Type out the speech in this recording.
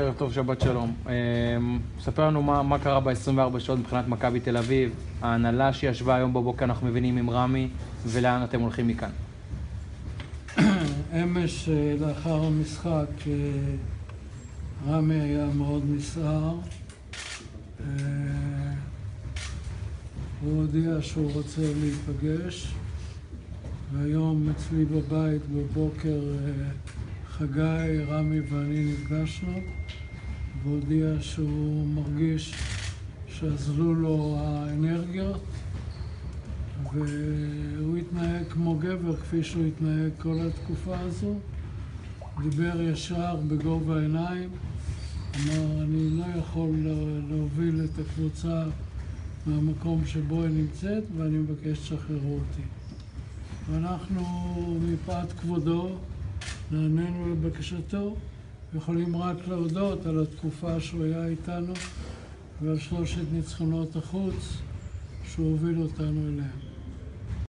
ערב טוב, שבת שלום. אה, ספר לנו מה, מה קרה ב-24 שעות מבחינת מכבי תל אביב, ההנהלה שישבה היום בבוקר, אנחנו מבינים עם רמי, ולאן אתם הולכים מכאן. אמש אה, לאחר המשחק אה, רמי היה מאוד נסער. הוא הודיע שהוא רוצה להיפגש, והיום אצלי בבית בבוקר חגי, רמי ואני נפגשנו, והודיע שהוא מרגיש שאזלו לו האנרגיות, והוא התנהג כמו גבר כפי שהוא התנהג כל התקופה הזו. דיבר ישר בגובה העיניים, אמר, אני לא יכול להוביל את הקבוצה מהמקום שבו היא נמצאת, ואני מבקש שתשחררו אותי. ואנחנו, מפאת כבודו, נענינו לבקשתו, יכולים רק להודות על התקופה שהוא היה איתנו ועל שלושת ניצחונות החוץ שהוא הוביל אותנו אליהם.